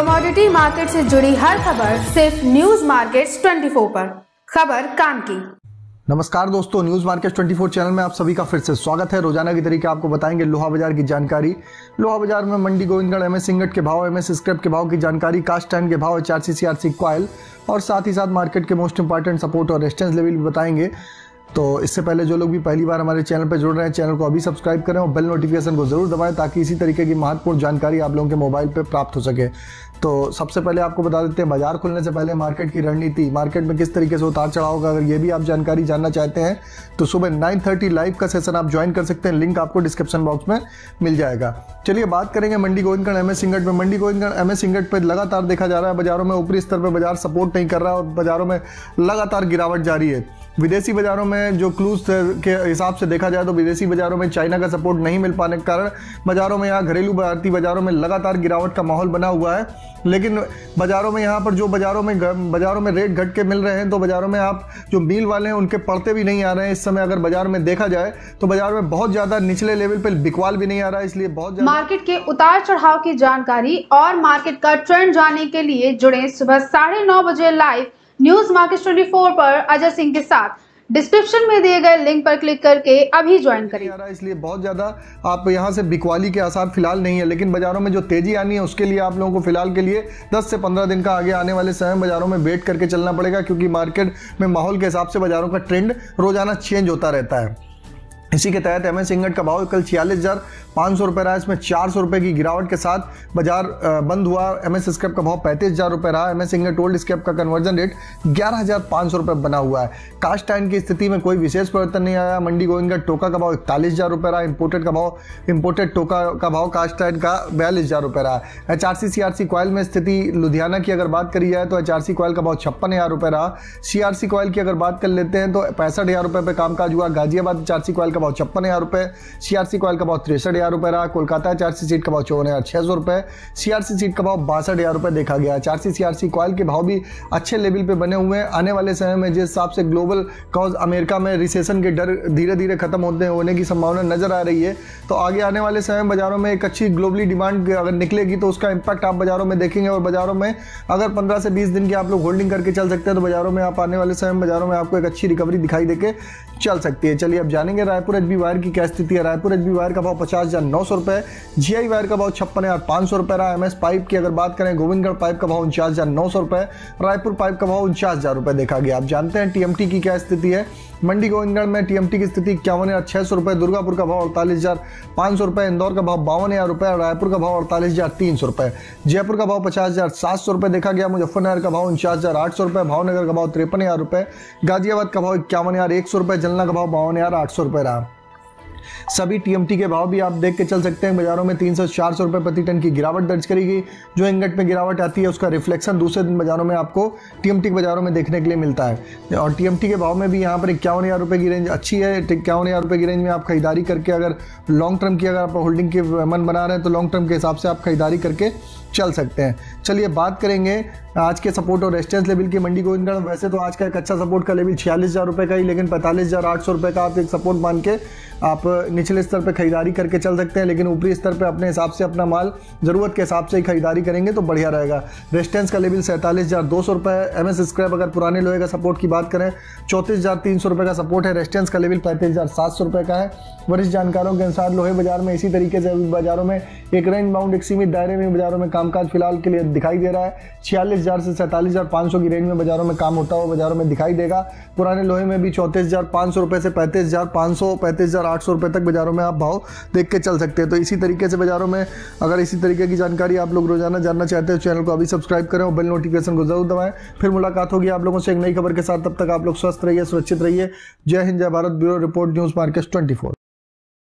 Commodity market से जुड़ी हर खबर सिर्फ़ न्यूज़ मार्केट्स 24 पर। खबर काम की। नमस्कार दोस्तों न्यूज़ मार्केट 24 चैनल में आप सभी का फिर से स्वागत है। रोज़ाना की तरीके आपको बताएँगे लोहा बाज़ार की जानकारी। लोहा बाज़ार में मंडी, गोविंदगढ़ एमएस सिंगट के भाव एमएस स्क्रैप के भाव की जानकारी कास्ट के भाव H R C C R C coil और साथ ही साथ मार्केट के मोस्ट इंपॉर्टेंट सपोर्ट और रेस्टेंस लेवल भी बताएँगे। तो इससे पहले जो लोग भी पहली बार हमारे चैनल पर जुड़ रहे हैं, चैनल को अभी सब्सक्राइब करें और बेल नोटिफिकेशन को ज़रूर दबाएँ ताकि इसी तरीके की महत्वपूर्ण जानकारी आप लोगों के मोबाइल पर प्राप्त हो सके। तो सबसे पहले आपको बता देते हैं, बाज़ार खुलने से पहले मार्केट की रणनीति, मार्केट में किस तरीके से उतार चढ़ाव होगा, अगर ये भी आप जानकारी जानना चाहते हैं तो सुबह 9:30 लाइव का सेशन आप ज्वाइन कर सकते हैं, लिंक आपको डिस्क्रिप्शन बॉक्स में मिल जाएगा। चलिए बात करेंगे मंडी गोविंदगढ़ एम एस में। मंडी गोविंदगढ़ एम एस पर लगातार देखा जा रहा है, बाजारों में ऊपरी स्तर पर बाज़ार सपोर्ट नहीं कर रहा और बाजारों में लगातार गिरावट जारी है। विदेशी बाजारों में जो क्लूज के हिसाब से देखा जाए तो विदेशी बाजारों में चाइना का सपोर्ट नहीं मिल पाने के कारण बाजारों में यहाँ घरेलू भारतीय बाजारों में लगातार गिरावट का माहौल बना हुआ है। लेकिन बाजारों में यहाँ पर जो बाजारों में बाजारों में रेट घट के मिल रहे हैं तो बाजारों में आप जो मील वाले हैं, उनके पड़ते भी नहीं आ रहे हैं। इस समय अगर बाज़ार में देखा जाए तो बाज़ार में बहुत ज़्यादा निचले लेवल पर बिकवाल भी नहीं आ रहा है, इसलिए बहुत मार्केट के उतार चढ़ाव की जानकारी और मार्केट का ट्रेंड जानने के लिए जुड़े सुबह साढ़े बजे लाइव न्यूज़ मार्केट ट्वेंटी पर अजय सिंह के साथ। डिस्क्रिप्शन में दिए गए लिंक पर क्लिक करके अभी ज्वाइन करें। इसलिए बहुत ज़्यादा आप यहाँ से बिकवाली के आसार फ़िलहाल नहीं है, लेकिन बाजारों में जो तेज़ी आनी है, उसके लिए आप लोगों को फ़िलहाल के लिए 10 से 15 दिन का आगे आने वाले समय बाजारों में वेट करके चलना पड़ेगा, क्योंकि मार्केट में माहौल के हिसाब से बाजारों का ट्रेंड रोज़ाना चेंज होता रहता है। इसी के तहत एम एस का भाव कल छियालीस हज़ार पाँच सौ रुपये रहा इसमें चार सौ रुपये की गिरावट के साथ बाज़ार बंद हुआ। एम एस स्क्रैप का भाव पैंतीस हज़ार रुपये रहा। M S ingot old scrap का कन्वर्जन रेट ग्यारह हज़ार पाँच सौ रुपये बना हुआ है। कास्ट आयन की स्थिति में कोई विशेष परिवर्तन नहीं आया। मंडी गोविंदगढ़ टोका का भाव इकतालीस हज़ार रुपये रहा। इम्पोर्टेड का भाव इम्पोर्टेड टोका का भाव कास्ट आयन का बयालीस हज़ार रुपये रहा। H R C C R C coil में स्थिति लुधियाना की अगर बात करी जाए तो एच आर सी क्वाइल का भाव छप्पन हज़ार रुपये रहा। सी आर सी क्वाइल की अगर बात कर लेते हैं तो पैंसठ हज़ार रुपये पर कामकाज हुआ। Ghaziabad H R C coil का भाव छप्पन हज़ार रुपये रुपए सीआरसी कॉयल का भाव तिरसठ हज़ार रुपए रहा, कोलकाता चारसी सीट का भाव चौवन हज़ार छह सौ रुपए सीआरसी सीट का भाव बासठ हज़ार रुपए देखा गया। चारसी सीआरसी कॉयल के भाव भी अच्छे लेवल पे बने हुए हैं। आने वाले समय में जिस हिसाब से ग्लोबल कॉज अमेरिका में रिसेशन के डर धीरे धीरे खत्म होते होने की संभावना नज़र आ रही है तो आगे आने वाले समय बाजारों में एक अच्छी ग्लोबली डिमांड अगर निकलेगी तो उसका इंपैक्ट आप बाजारों में देखेंगे। और बाजारों में अगर पंद्रह से बीस दिन की आप लोग होल्डिंग करके चल सकते हैं तो बाजारों में आप आने वाले समय बाजारों में आपको एक अच्छी रिकवरी दिखाई देके चल सकती है। चलिए, अब जानेंगे रायपुर एच वायर की क्या स्थिति है रायपुर एच वायर का भाव पचास हज़ार नौ सौ रुपये जीआई वायर का भाव छप्पन हज़ार पाँच सौ रुपये रहा एमएस पाइप की अगर बात करें गोविंदगढ़ पाइप का भाव उनचास हज़ार नौ सौ रुपये रायपुर पाइप का भाव उनचास हज़ार रुपये देखा गया आप जानते हैं टीएमटी की क्या स्थिति है मंडी गोविंदगढ़ में टीएमटी की स्थिति इक्यावन हज़ार छः सौ रुपये दुर्गापुर का भाव अड़तालीस हज़ार पाँच सौ रुपये इंदौर का भाव बावन हज़ार रुपये रायपुर का भाव अड़तालीस हज़ार तीन सौ रुपये जयपुर का भाव पचास हज़ार सात सौ रुपये देखा गया मुजफ्फरनगर का भाव उनचास हज़ार आठ सौ रुपये भावनगर का भाव तिरपन हज़ार रुपये गाजियाबाद का भाव इक्यावन हज़ार एक सौ रुपये जलना का भाव बावन हज़ार आठ सौ रुपये रहा सभी टीएमटी के भाव भी आप देख के चल सकते हैं। बाजारों में तीन सौ, चार सौ रुपये प्रति टन की गिरावट दर्ज करेगी जो इंगट में गिरावट आती है, उसका रिफ्लेक्शन दूसरे दिन बाजारों में आपको टीएमटी के बाजारों में देखने के लिए मिलता है। और टीएमटी के भाव में भी यहाँ पर इक्यावन हज़ार रुपये की रेंज अच्छी है। इक्यावन हज़ार रुपये की रेंज में आप खरीदारी करके अगर लॉन्ग टर्म की अगर आप होल्डिंग के मन बना रहे हैं तो लॉन्ग टर्म के हिसाब से आप खरीदारी करके चल सकते हैं। चलिए बात करेंगे आज के सपोर्ट और रेजिस्टेंस लेवल की मंडी गोविंदगढ़ वैसे तो आज का एक अच्छा सपोर्ट का लेवल छियालीस हज़ार रुपये का ही, लेकिन पैंतालीस हज़ार आठ सौ रुपये का आप एक सपोर्ट मान के आप निचले स्तर पर खरीदारी करके चल सकते हैं, लेकिन ऊपरी स्तर पर अपने हिसाब से अपना माल ज़रूरत के हिसाब से ही खरीदारी करेंगे तो बढ़िया रहेगा। रेजिस्टेंस का लेवल सैंतालीस हज़ार दो सौ रुपये एम एस स्क्रैप अगर पुराने लोहे का सपोर्ट की बात करें, चौंतीस हज़ार तीन सौ रुपये का सपोर्ट है। रेजिस्टेंस का लेवल पैंतीस हज़ार सात सौ रुपये का है। वरिष्ठ जानकारों के अनुसार लोहे बाज़ार में इसी तरीके से बाजारों में एक रेंज बाउंड एक सीमित दायरे में बाजारों में कामकाज फ़िलहाल के लिए दिखाई दे रहा है। छियालीस हज़ार से सैंतालीस हज़ार पाँच सौ की रेंज में बाजारों में काम होता हुआ बाजारों में दिखाई देगा। पुराने लोहे में भी चौंतीस हज़ार पाँच सौ रुपये से पैंतीस हज़ार पाँच सौ, पैंतीस हज़ार आठ सौ रुपये तक बाजारों में आप भाव देख के चल सकते हैं। तो इसी तरीके से बाजारों में अगर इसी तरीके की जानकारी आप लोग रोज़ाना जानना चाहते हैं चैनल को अभी सब्सक्राइब करें और बेल नोटिफिकेशन को ज़रूर दबाएँ। फिर मुलाकात होगी आप लोगों से एक नई खबर के साथ। तब तक आप लोग स्वस्थ रहिए, सुरक्षित रहिए। जय हिंद, जय Bharat, bureau report, news market twenty